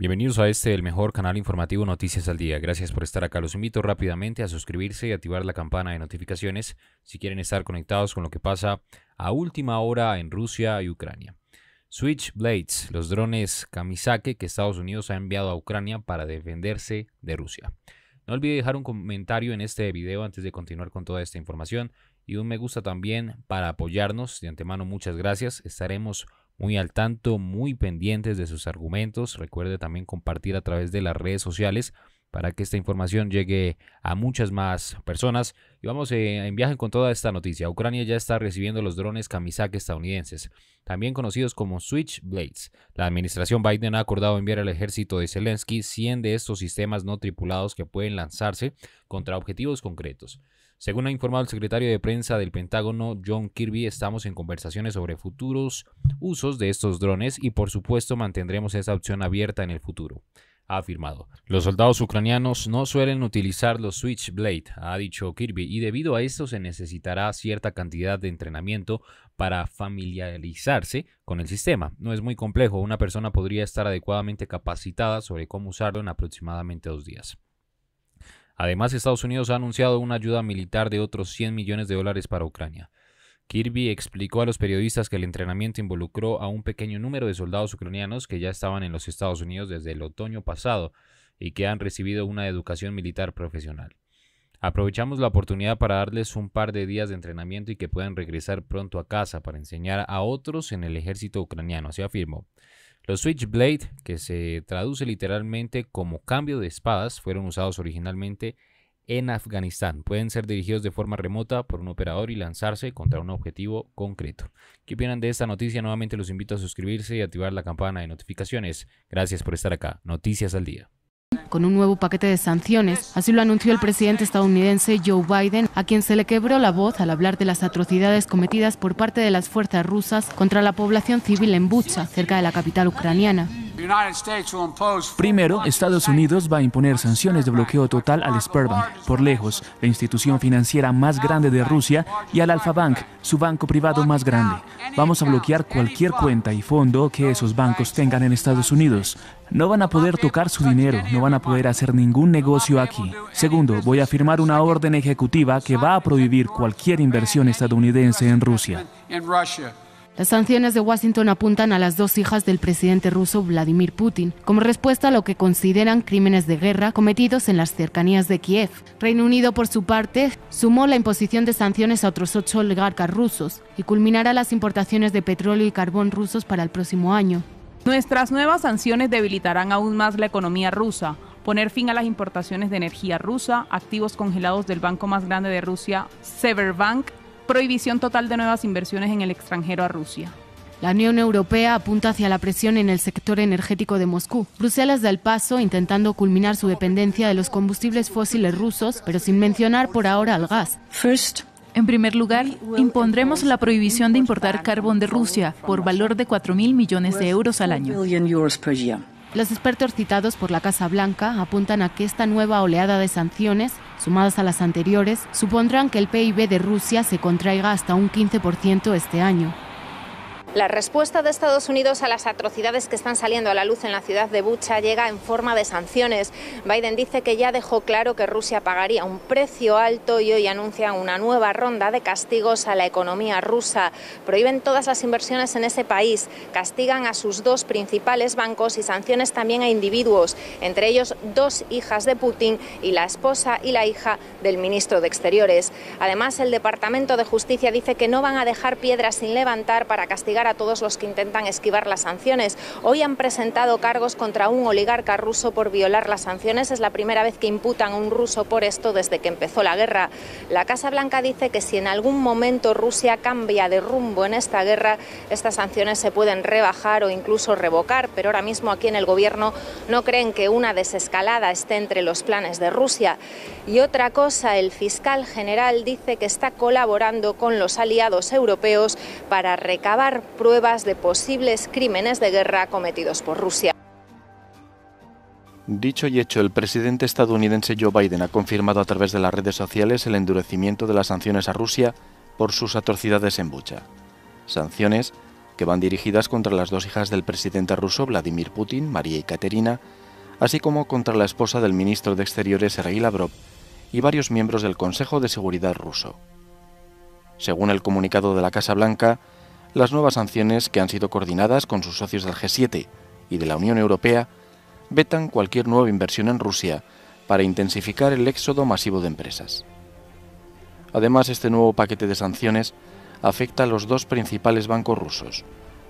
Bienvenidos a este, el mejor canal informativo Noticias al Día. Gracias por estar acá. Los invito rápidamente a suscribirse y activar la campana de notificaciones si quieren estar conectados con lo que pasa a última hora en Rusia y Ucrania. Switchblades, los drones Kamisake que Estados Unidos ha enviado a Ucrania para defenderse de Rusia. No olvide dejar un comentario en este video antes de continuar con toda esta información y un me gusta también para apoyarnos. De antemano, muchas gracias. Estaremos muy al tanto, muy pendientes de sus argumentos. Recuerde también compartir a través de las redes sociales para que esta información llegue a muchas más personas. Y vamos eh, en viaje con toda esta noticia. Ucrania ya está recibiendo los drones Kamisake estadounidenses, también conocidos como Switchblades. La administración Biden ha acordado enviar al ejército de Zelensky 100 de estos sistemas no tripulados que pueden lanzarse contra objetivos concretos. Según ha informado el secretario de prensa del Pentágono, John Kirby, estamos en conversaciones sobre futuros usos de estos drones y por supuesto mantendremos esa opción abierta en el futuro ha afirmado. Los soldados ucranianos no suelen utilizar los Switchblade, ha dicho Kirby, y debido a esto se necesitará cierta cantidad de entrenamiento para familiarizarse con el sistema. No es muy complejo, una persona podría estar adecuadamente capacitada sobre cómo usarlo en aproximadamente dos días. Además, Estados Unidos ha anunciado una ayuda militar de otros 100 millones de dólares para Ucrania. Kirby explicó a los periodistas que el entrenamiento involucró a un pequeño número de soldados ucranianos que ya estaban en los Estados Unidos desde el otoño pasado y que han recibido una educación militar profesional. Aprovechamos la oportunidad para darles un par de días de entrenamiento y que puedan regresar pronto a casa para enseñar a otros en el ejército ucraniano, así afirmó. Los Switchblade, que se traduce literalmente como cambio de espadas, fueron usados originalmente en Afganistán. Pueden ser dirigidos de forma remota por un operador y lanzarse contra un objetivo concreto. ¿Qué opinan de esta noticia? Nuevamente los invito a suscribirse y activar la campana de notificaciones. Gracias por estar acá. Noticias al día con un nuevo paquete de sanciones. Así lo anunció el presidente estadounidense Joe Biden, a quien se le quebró la voz al hablar de las atrocidades cometidas por parte de las fuerzas rusas contra la población civil en Bucha, cerca de la capital ucraniana. Primero, Estados Unidos va a imponer sanciones de bloqueo total al Sberbank, por lejos, la institución financiera más grande de Rusia, y al Alfa Bank, su banco privado más grande. Vamos a bloquear cualquier cuenta y fondo que esos bancos tengan en Estados Unidos. No van a poder tocar su dinero, no van a poder hacer ningún negocio aquí. Segundo, voy a firmar una orden ejecutiva que va a prohibir cualquier inversión estadounidense en Rusia. Las sanciones de Washington apuntan a las dos hijas del presidente ruso Vladimir Putin, como respuesta a lo que consideran crímenes de guerra cometidos en las cercanías de Kiev. Reino Unido, por su parte, sumó la imposición de sanciones a otros ocho oligarcas rusos y culminará las importaciones de petróleo y carbón rusos para el próximo año. Nuestras nuevas sanciones debilitarán aún más la economía rusa, poner fin a las importaciones de energía rusa, activos congelados del banco más grande de Rusia, Severbank, prohibición total de nuevas inversiones en el extranjero a Rusia. La Unión Europea apunta hacia la presión en el sector energético de Moscú. Bruselas da el paso intentando culminar su dependencia de los combustibles fósiles rusos, pero sin mencionar por ahora al gas. En primer lugar, impondremos la prohibición de importar carbón de Rusia por valor de 4.000 millones de euros al año. Los expertos citados por la Casa Blanca apuntan a que esta nueva oleada de sanciones, sumadas a las anteriores, supondrán que el PIB de Rusia se contraiga hasta un 15% este año. La respuesta de Estados Unidos a las atrocidades que están saliendo a la luz en la ciudad de Bucha llega en forma de sanciones. Biden dice que ya dejó claro que Rusia pagaría un precio alto y hoy anuncian una nueva ronda de castigos a la economía rusa. Prohíben todas las inversiones en ese país, castigan a sus dos principales bancos y sanciones también a individuos, entre ellos dos hijas de Putin y la esposa y la hija del ministro de Exteriores. Además, el Departamento de Justicia dice que no van a dejar piedras sin levantar para castigar a todos los que intentan esquivar las sanciones. Hoy han presentado cargos contra un oligarca ruso por violar las sanciones. Es la primera vez que imputan a un ruso por esto desde que empezó la guerra. La Casa Blanca dice que si en algún momento Rusia cambia de rumbo en esta guerra, estas sanciones se pueden rebajar o incluso revocar, pero ahora mismo aquí en el gobierno no creen que una desescalada esté entre los planes de Rusia. Y otra cosa, el fiscal general dice que está colaborando con los aliados europeos para recabar pruebas de posibles crímenes de guerra cometidos por Rusia. Dicho y hecho, el presidente estadounidense Joe Biden ha confirmado a través de las redes sociales el endurecimiento de las sanciones a Rusia por sus atrocidades en Bucha. Sanciones que van dirigidas contra las dos hijas del presidente ruso Vladimir Putin, María y Katerina, así como contra la esposa del ministro de Exteriores Sergei Lavrov y varios miembros del Consejo de Seguridad ruso. Según el comunicado de la Casa Blanca, las nuevas sanciones que han sido coordinadas con sus socios del G7 y de la Unión Europea vetan cualquier nueva inversión en Rusia para intensificar el éxodo masivo de empresas. Además, este nuevo paquete de sanciones afecta a los dos principales bancos rusos.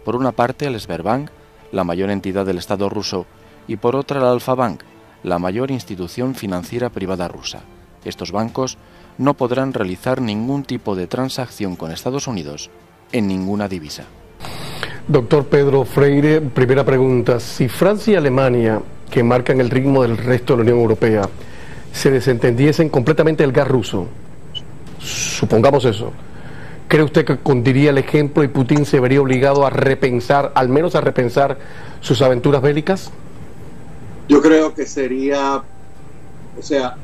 Por una parte, al Sberbank, la mayor entidad del Estado ruso, y por otra, al Alfa Bank, la mayor institución financiera privada rusa. Estos bancos no podrán realizar ningún tipo de transacción con Estados Unidos en ninguna divisa. Doctor Pedro Freire, primera pregunta. Si Francia y Alemania, que marcan el ritmo del resto de la Unión Europea, se desentendiesen completamente del gas ruso, supongamos eso, ¿cree usted que condiría el ejemplo y Putin se vería obligado a repensar, al menos a repensar sus aventuras bélicas? Yo creo que sería, o sea,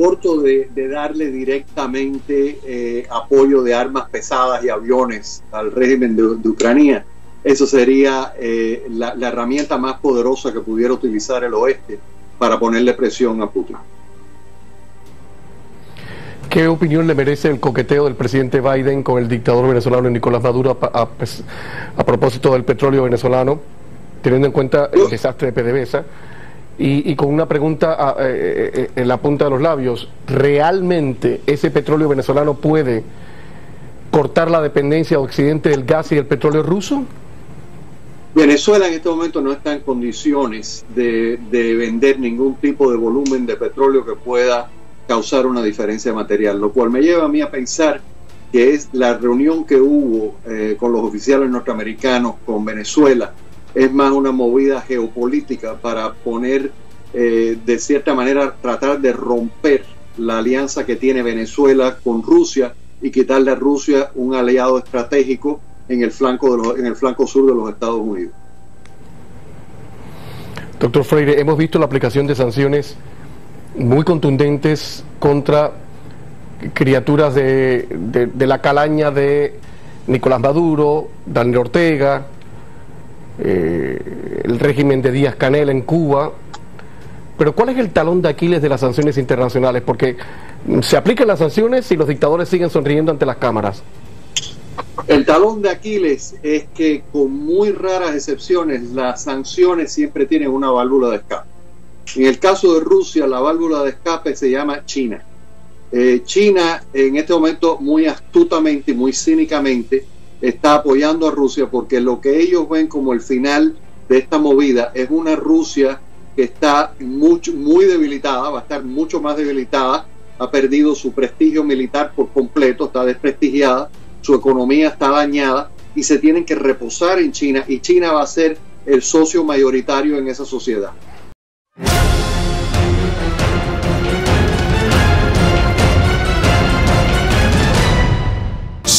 corto de, darle directamente eh, apoyo de armas pesadas y aviones al régimen de, Ucrania. Eso sería eh, la, la herramienta más poderosa que pudiera utilizar el oeste para ponerle presión a Putin. ¿Qué opinión le merece el coqueteo del presidente Biden con el dictador venezolano Nicolás Maduro a, pues, propósito del petróleo venezolano, teniendo en cuenta el desastre de PDVSA? Y, con una pregunta ah, eh, eh, en la punta de los labios, ¿realmente ese petróleo venezolano puede cortar la dependencia de Occidente del gas y del petróleo ruso? Venezuela en este momento no está en condiciones de, vender ningún tipo de volumen de petróleo que pueda causar una diferencia material, lo cual me lleva a mí a pensar que es la reunión que hubo eh, con los oficiales norteamericanos con Venezuela es más una movida geopolítica para poner, eh, de cierta manera, tratar de romper la alianza que tiene Venezuela con Rusia y quitarle a Rusia un aliado estratégico en el flanco, de en el flanco sur de los Estados Unidos. Doctor Freire, hemos visto la aplicación de sanciones muy contundentes contra criaturas de, de la calaña de Nicolás Maduro, Daniel Ortega, eh, el régimen de Díaz Canel en Cuba. Pero ¿cuál es el talón de Aquiles de las sanciones internacionales? Porque se aplican las sanciones y los dictadores siguen sonriendo ante las cámaras. El talón de Aquiles es que con muy raras excepciones las sanciones siempre tienen una válvula de escape. En el caso de Rusia la válvula de escape se llama China. Eh, China en este momento muy astutamente y muy cínicamente está apoyando a Rusia porque lo que ellos ven como el final de esta movida es una Rusia que está mucho, muy debilitada, va a estar mucho más debilitada, ha perdido su prestigio militar por completo, está desprestigiada, su economía está dañada y se tienen que reposar en China y China va a ser el socio mayoritario en esa sociedad.